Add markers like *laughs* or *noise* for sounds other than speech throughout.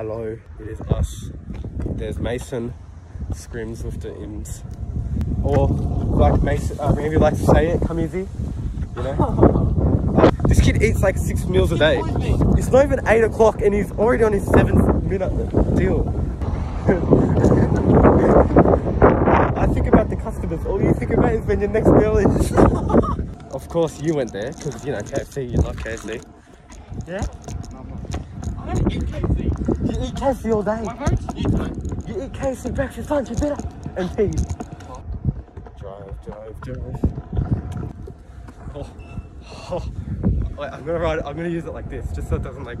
hello, it is us. There's Mason, scrims with the M's. Or, like Mason, uh, maybe you like to say it, come easy, you know? *laughs* Uh, this kid eats like six meals a day. It's not even eight o'clock and he's already on his seventh minute deal. *laughs* I think about the customers. All you think about is when your next meal is. *laughs* of course, you went there because you know KFC. You like KFC. Yeah. I eat KFC. You eat KFC all day. My eat it. You eat KFC breakfast, lunch, and dinner, and tea. Drive, drive, drive. Oh, oh. Wait, I'm gonna ride. I'm gonna use it like this, just so it doesn't like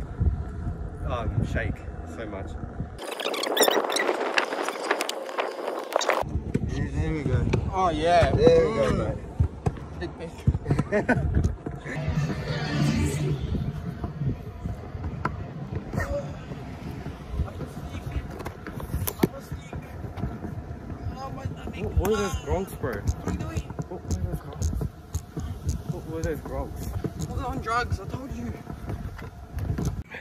um, shake so much. Yeah, There we go. Oh yeah. There we go, Mm. mate. Big fish. *laughs* What, what those gronks, bro? What, what are those gronks? What, what are those gronks? We're on drugs, I told you.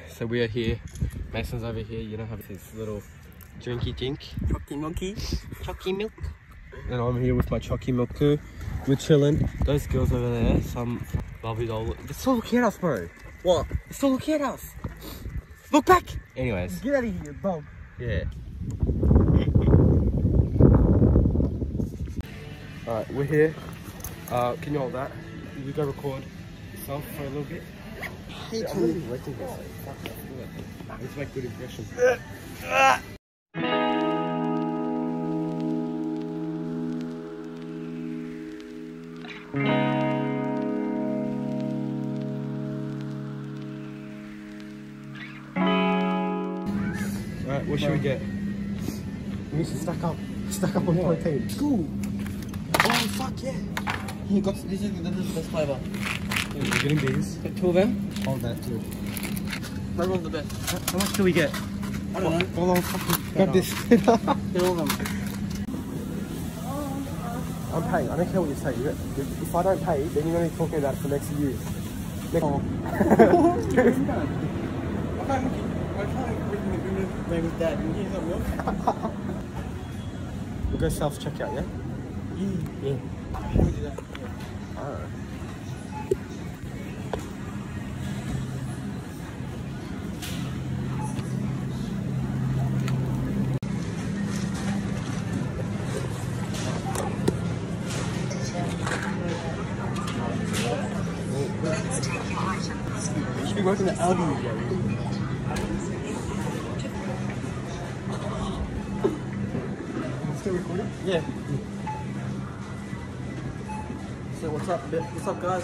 So we are here. Mason's over here. You know, have his little drinky drink. Chocky monkey. Chocky milk. And I'm here with my chalky milk too. We're chilling. Those girls over there, some Barbie doll. They're still looking at us, bro. What? They're still looking at us. Look back. Anyways, Get out of here, bum. yeah. Alright, we're here. Uh, can you hold that? You go record yourself for a little bit. Hey, I'm really waiting here, so fuck that. Do it. Let's make good impression. Alright, what should we get? We should stack up. Stack up on protein. Cool. Oh, fuck yeah. Here, got, this, is, this is the best flavour. We're getting these. Get two of them. Hold that too. Which one's the best? How, how much do we get? I don't know. Hold on, fucking grab this. *laughs* Get all of them. I'm paying. I don't care what you say. If, if I don't pay, then you're going to be talking about it for next year. Next Oh. *laughs* I can't look I can't bring the name of dad. Can you hear something We'll go self checkout, yeah? Yeah. How do we do that? I don't. You should be working at Aldi, Still recording? Yeah. So what's up, bit? What's up, guys?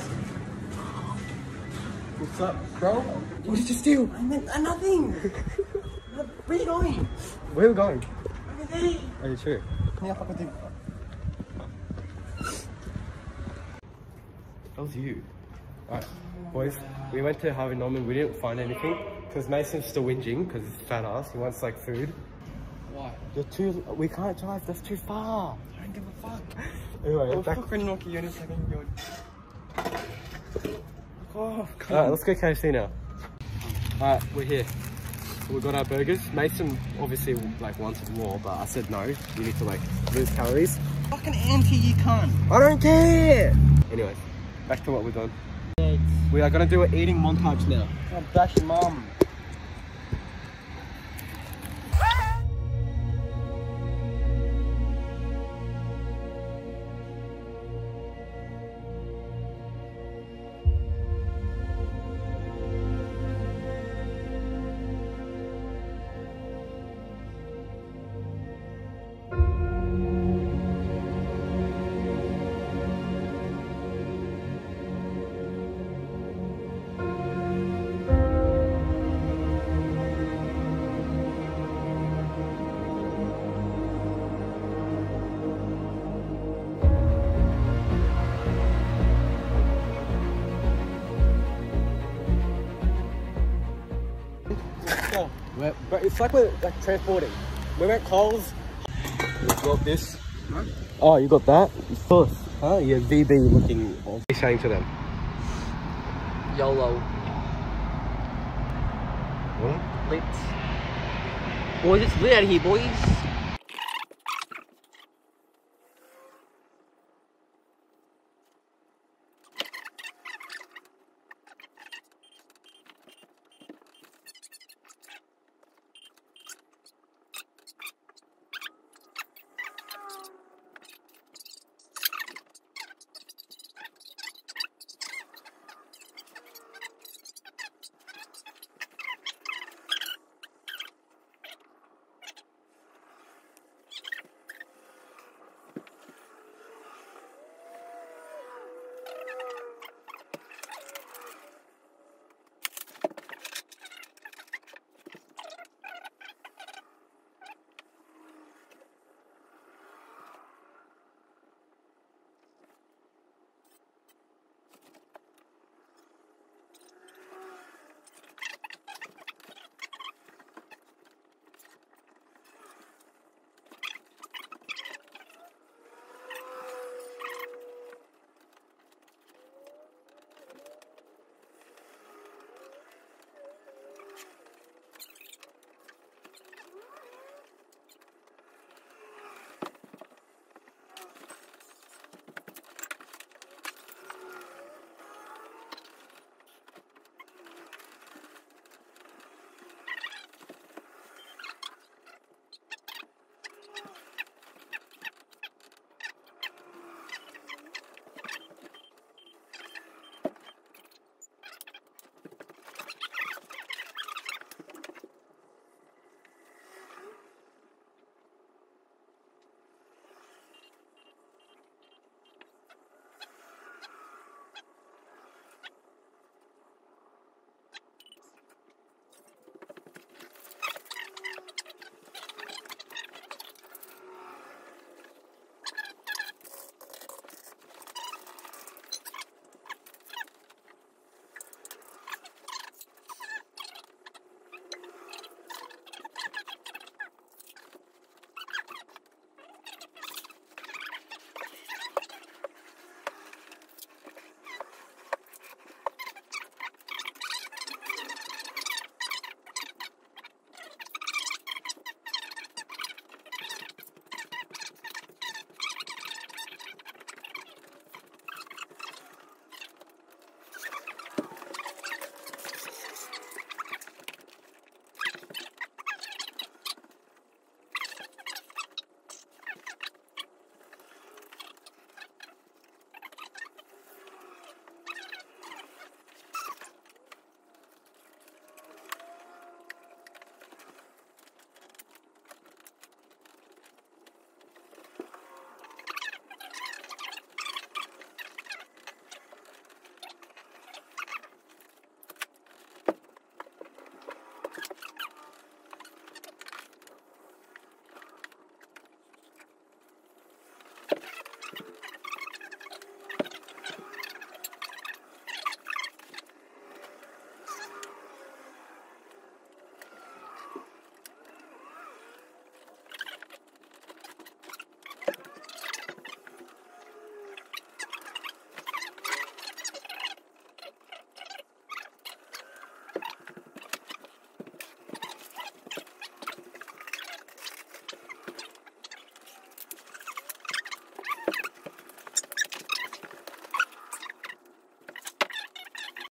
What's up, bro? What did you steal? I meant uh, nothing. Where are you going? Where are we going? Are you sure? Come here, fucking thing. That was you. Alright, boys, we went to Harvey Norman. We didn't find anything because Mason's still whinging because he's fat ass. He wants like food. Why? You're too. We can't drive. That's too far. I don't give a fuck. Anyway, oh, back. fucking knock you in good. Oh, Alright, let's go KFC now. Alright, we're here. We got our burgers. Mason obviously like wanted more, but I said no. You need to like lose calories. Fucking anti, you can't. I don't care. Anyways, back to what we're doing. We are gonna do an eating montage now. I'm bashing mom. But it's like we're like transporting. We're at Coles. You got this. Oh, you got that? Of course. Huh? You're VB looking. What are you saying to them? YOLO. What? Lit. Boys, it's lit out here, boys.